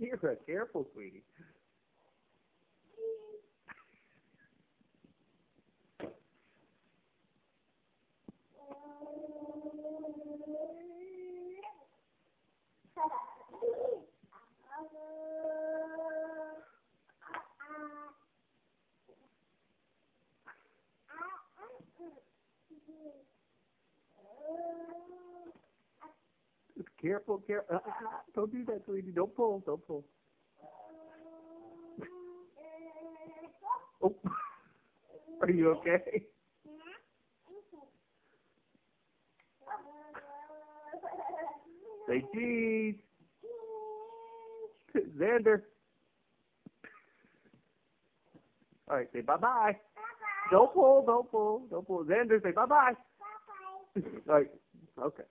Kira, careful, sweetie. Careful, careful. Uh, uh, uh, don't do that, sweetie. Don't pull. Don't pull. Oh, are you okay? Say cheese. Xander. All right, say bye-bye. Don't pull, don't pull, don't pull. Xander, say bye-bye. Bye-bye. All right, okay.